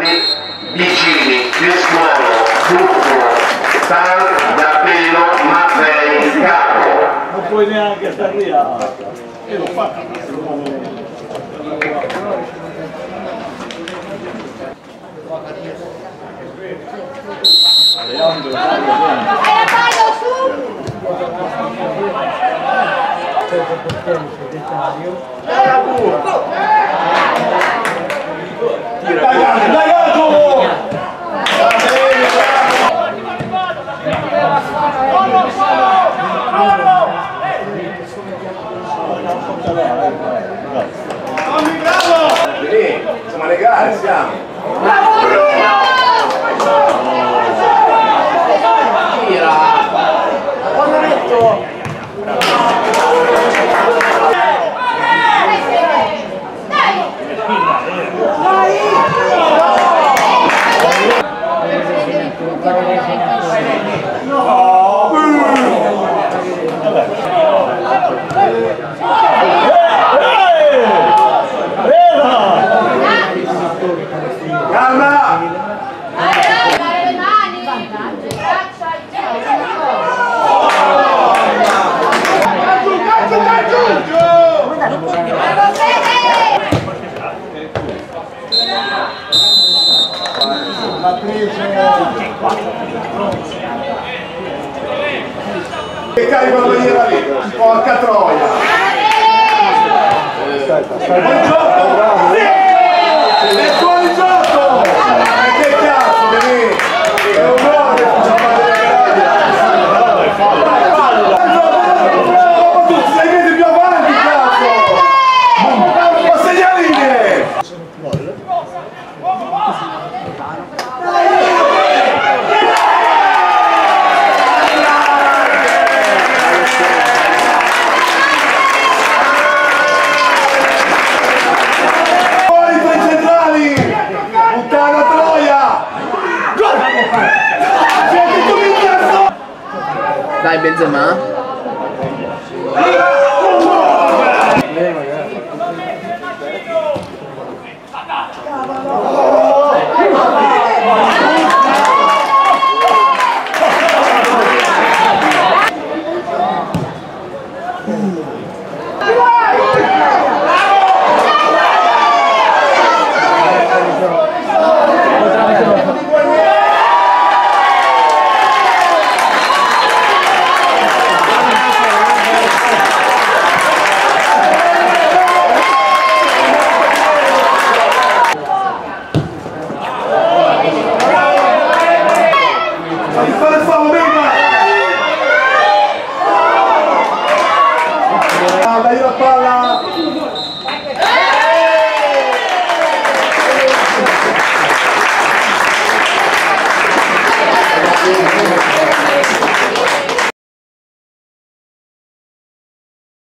Giovanni, Vicini, Piescuolo, Buffo, Tal, Dappelo, Maffei, Capo. Non puoi neanche stare lì a... Io l'ho fatto, Alejandro, Dai, Lì, Che carico la bandiera lì? Porca troia! Buongiorno! È fuori gioco! Che cazzo, Denì? È un tu sei più avanti, cazzo! Ma segnaline! Fuori Đây Benzema Yeah!